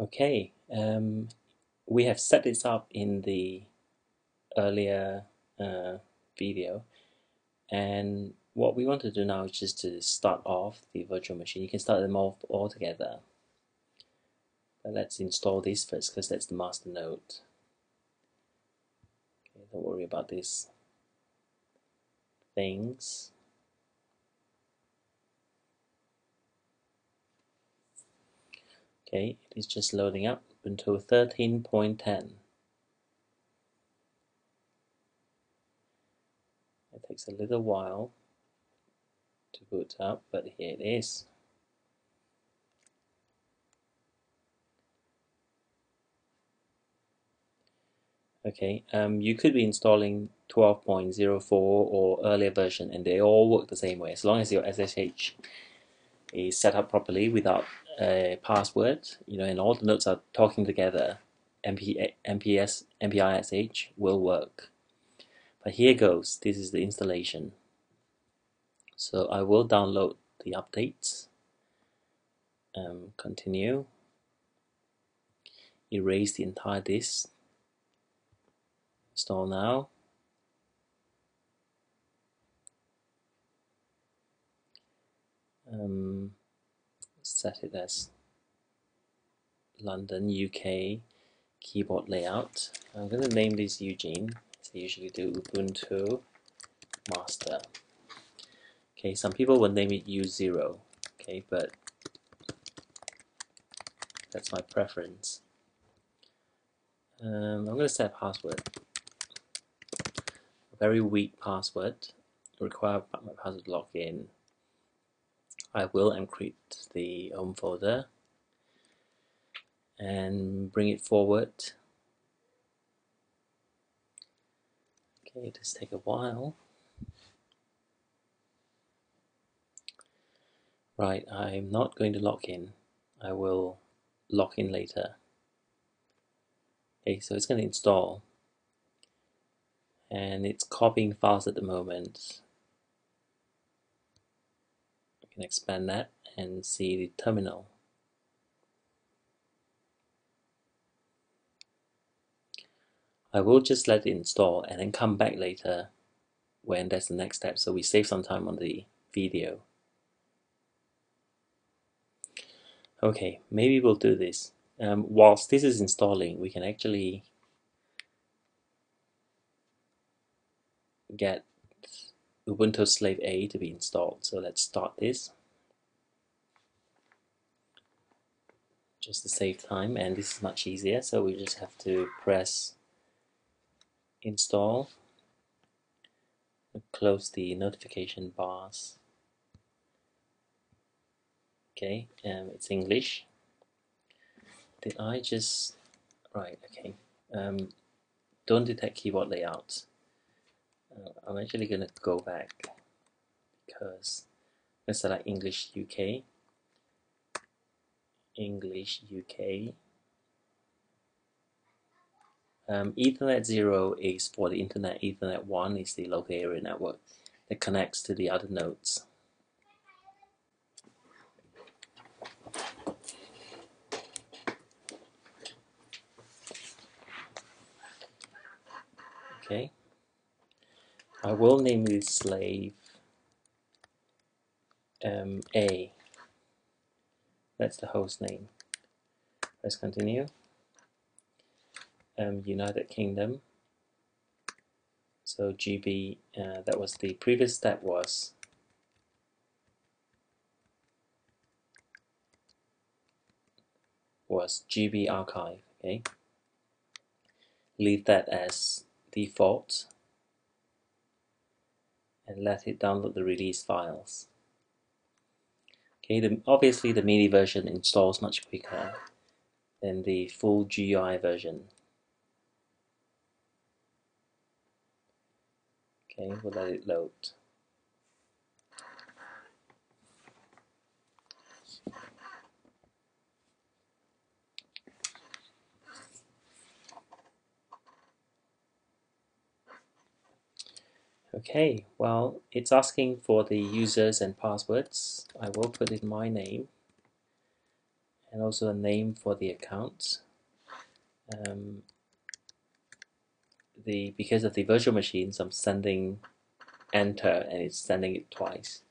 Okay, um, we have set this up in the earlier uh, video and what we want to do now is just to start off the virtual machine. You can start them off all together. But let's install this first because that's the master node. Okay, don't worry about these things. Okay, it is just loading up until 13.10. It takes a little while to boot up, but here it is. Okay, um, you could be installing 12.04 or earlier version and they all work the same way as long as your SSH is set up properly without a password, you know, and all the nodes are talking together, MP, MPS, MPICH will work. But here goes, this is the installation. So I will download the updates, um, continue, erase the entire disk, install now, um, set it as London, UK keyboard layout. I'm going to name this Eugene, as I usually do Ubuntu Master. Okay, some people will name it U0, okay, but that's my preference. Um, I'm going to set a password. A very weak password. Require my password login. I will encrypt the home folder and bring it forward. Okay, it does take a while. Right, I'm not going to log in. I will log in later. Okay, so it's going to install and it's copying files at the moment can expand that and see the terminal. I will just let it install and then come back later when that's the next step so we save some time on the video. Okay, maybe we'll do this. Um, whilst this is installing, we can actually get Ubuntu Slave A to be installed. So let's start this. Just to save time and this is much easier. So we just have to press install. Close the notification bars. Okay um, it's English. Did I just right okay. Um, don't detect keyboard layout uh, I'm actually gonna go back because let's select English UK English UK um, Ethernet 0 is for the internet, Ethernet 1 is the local area network that connects to the other nodes. Okay. I will name this slave um, A. That's the host name. Let's continue. Um, United Kingdom. So GB, uh, that was the previous step was was GB archive. Okay, leave that as default and let it download the release files. Okay, the, obviously the mini version installs much quicker than the full GUI version. Okay, we'll let it load. Okay, well, it's asking for the users and passwords. I will put in my name and also a name for the account. Um, the because of the virtual machines, I'm sending enter and it's sending it twice.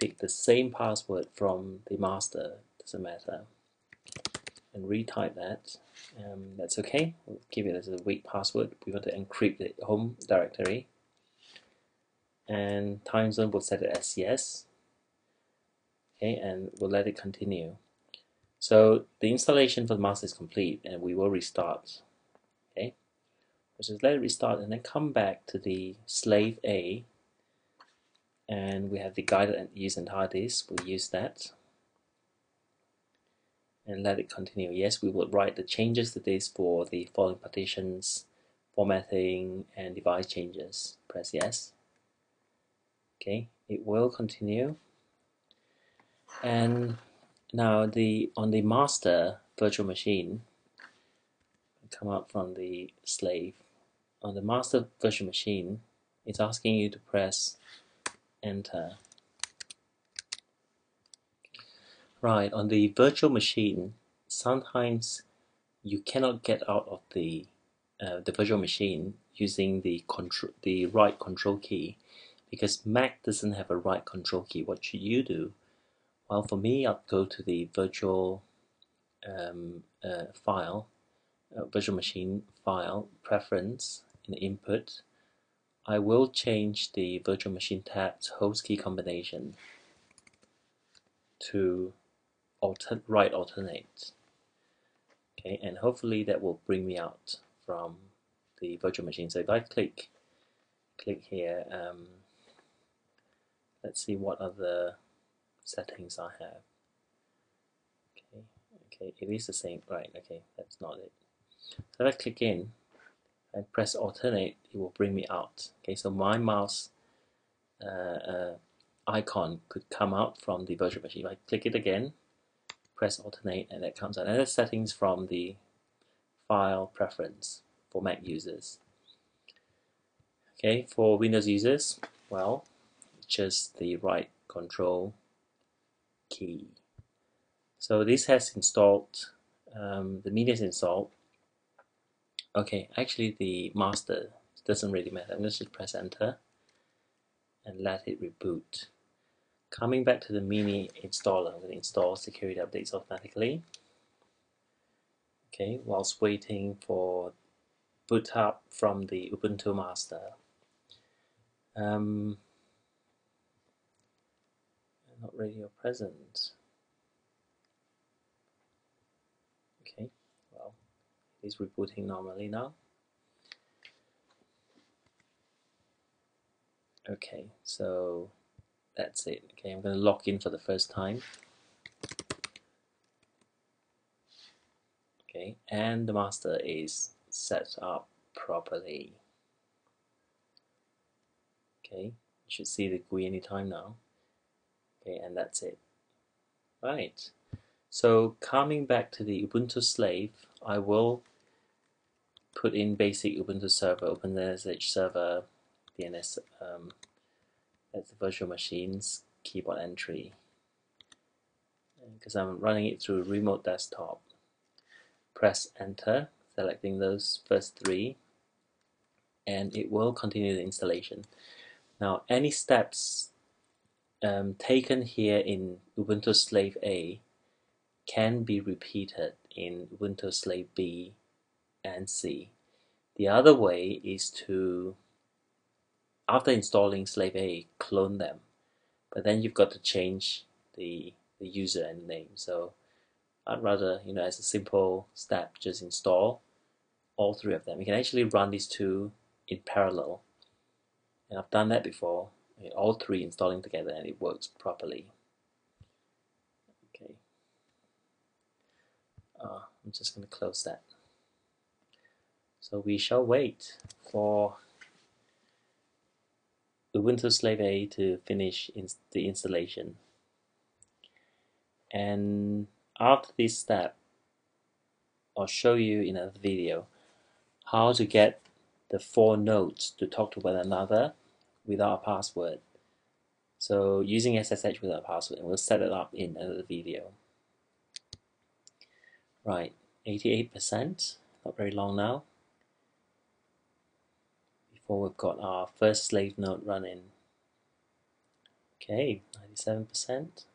Pick the same password from the master, doesn't matter, and retype that. Um, that's okay. We'll give it as a weak password. We want to encrypt the home directory, and time zone we'll set it as yes. Okay, and we'll let it continue. So the installation for the master is complete, and we will restart. Okay. Just let it restart and then come back to the slave A and we have the guided and use entire disk, we'll use that and let it continue. Yes, we will write the changes to this for the following partitions, formatting and device changes. Press yes. Okay, it will continue. And now the on the master virtual machine, come up from the slave on the master virtual machine, it's asking you to press enter. Right, on the virtual machine, sometimes you cannot get out of the uh, the virtual machine using the control the right control key because Mac doesn't have a right control key. What should you do? Well, for me, I'll go to the virtual um, uh, file, uh, virtual machine file preference, in the input, I will change the virtual machine tab's host key combination to right alternate. Okay, and hopefully that will bring me out from the virtual machine. So if I click click here, um, let's see what other settings I have. Okay, okay, it is the same. Right, okay, that's not it. So if I click in, and press alternate, it will bring me out. Okay, so my mouse uh, uh, icon could come out from the virtual machine. If I click it again, press alternate, and that comes out. And that's settings from the file preference for Mac users. Okay, for Windows users, well, just the right control key. So this has installed, um, the media is installed, Okay, actually the master doesn't really matter. I'm going to just press enter and let it reboot. Coming back to the mini installer, going to install security updates automatically. Okay, whilst waiting for boot up from the Ubuntu master. Um, not or present. it is rebooting normally now. Okay, so that's it. Okay, I'm going to log in for the first time. Okay, and the master is set up properly. Okay, you should see the GUI anytime now. Okay, and that's it. Right. So coming back to the Ubuntu slave, I will put in basic Ubuntu server, OpenSSH server, DNS, um, that's the virtual machines, keyboard entry. Because I'm running it through remote desktop. Press enter, selecting those first three, and it will continue the installation. Now, any steps um, taken here in Ubuntu Slave A can be repeated in Ubuntu Slave B and C. The other way is to, after installing slave A, clone them. But then you've got to change the, the user and name. So I'd rather, you know, as a simple step, just install all three of them. You can actually run these two in parallel. And I've done that before, all three installing together and it works properly. Okay. Uh, I'm just going to close that. So we shall wait for Ubuntu Slave A to finish the installation. And after this step, I'll show you in a video how to get the four nodes to talk to one another without a password. So using SSH without a password, and we'll set it up in another video. Right, 88%, not very long now. Before we've got our first slave node running. Okay, 97%.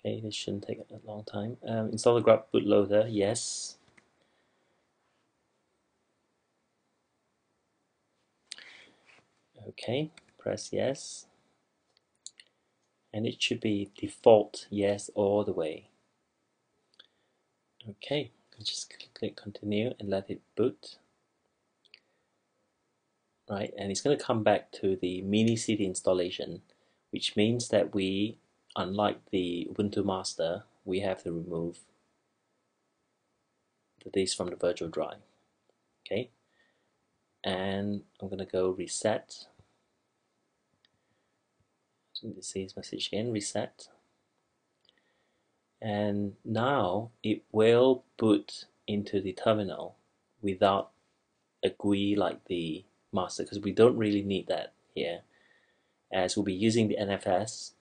Okay, this shouldn't take a long time. Um, install the grub bootloader, yes. Okay, press yes. And it should be default yes all the way. Okay, just click continue and let it boot. Right, and it's going to come back to the mini CD installation, which means that we, unlike the Ubuntu master, we have to remove the disk from the virtual drive. Okay, and I'm going to go reset. So this is message again, reset and now it will boot into the terminal without a GUI like the master because we don't really need that here as we'll be using the NFS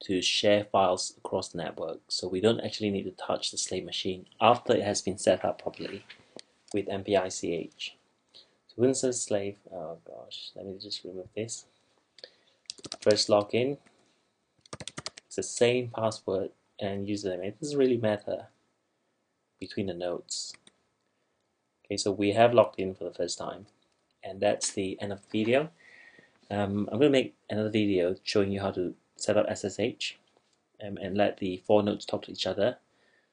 to share files across the network so we don't actually need to touch the slave machine after it has been set up properly with MPICH. So Windows slave, oh gosh, let me just remove this. First login, it's the same password and username. It doesn't really matter between the nodes. Okay, so we have logged in for the first time, and that's the end of the video. Um, I'm going to make another video showing you how to set up SSH um, and let the four nodes talk to each other.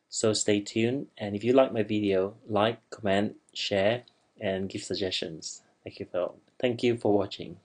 So stay tuned, and if you like my video, like, comment, share, and give suggestions. Thank you for thank you for watching.